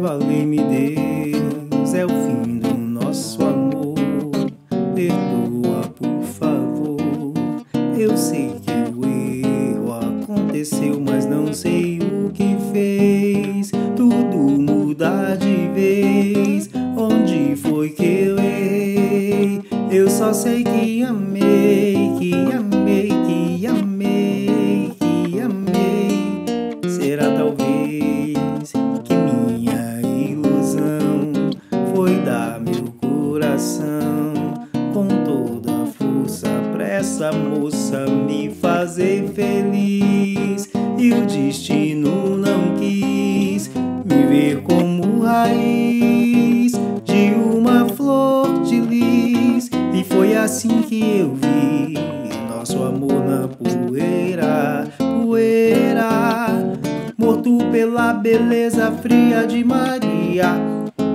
Valeu-me Deus, é o fim do nosso amor. Perdoa, por favor. Eu sei que o erro aconteceu, mas não sei o que fez. Tudo mudar de vez que eu errei. Eu só sei que amei, que amei, que amei, que amei. Será talvez que minha ilusão foi dar meu coração com toda a força pra essa moça me fazer feliz. E o destino que eu vi nosso amor na poeira, poeira. Morto pela beleza fria de Maria.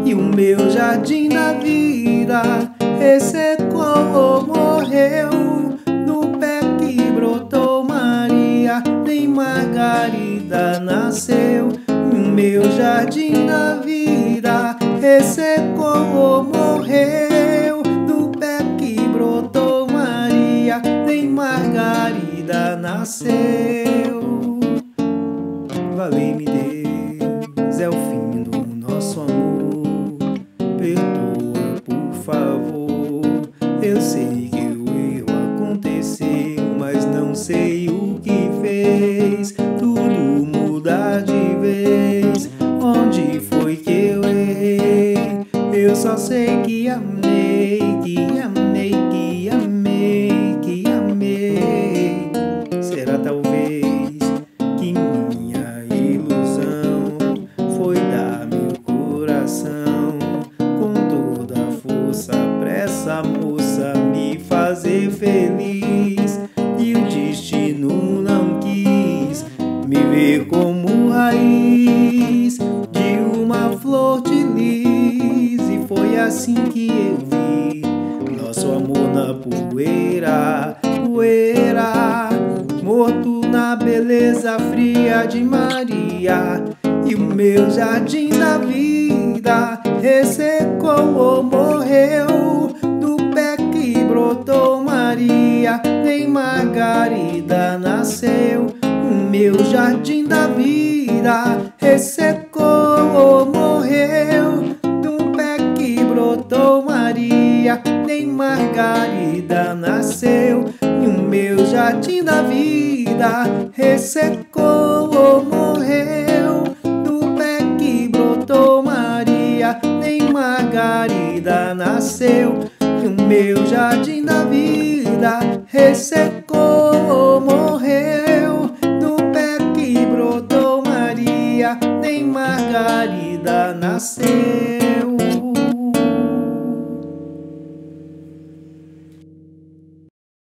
E o meu jardim da vida ressecou, morreu. No pé que brotou Maria, nem Margarida nasceu. O meu jardim da vida ressecou, nasceu. Valei-me Deus, é o fim do nosso amor. Perdoa, por favor. Eu sei que o erro aconteceu, mas não sei o que fez. Tudo mudar de vez. Onde foi que eu errei? Eu só sei que amei, que amei, feliz. E o destino não quis me ver como raiz de uma flor de lis. E foi assim que eu vi nosso amor na poeira, poeira, morto na beleza fria de Maria. E o meu jardim da vida ressecou ou morreu. Do pé que brotou Nem Margarida nasceu. O meu jardim da vida ressecou ou morreu. Do pé que brotou Maria, nem Margarida nasceu. E o meu jardim da vida ressecou ou morreu. Do pé que brotou Maria, nem Margarida nasceu. E o meu jardim da vida ressecou ou morreu. Do pé que brotou Maria, nem Margarida nasceu.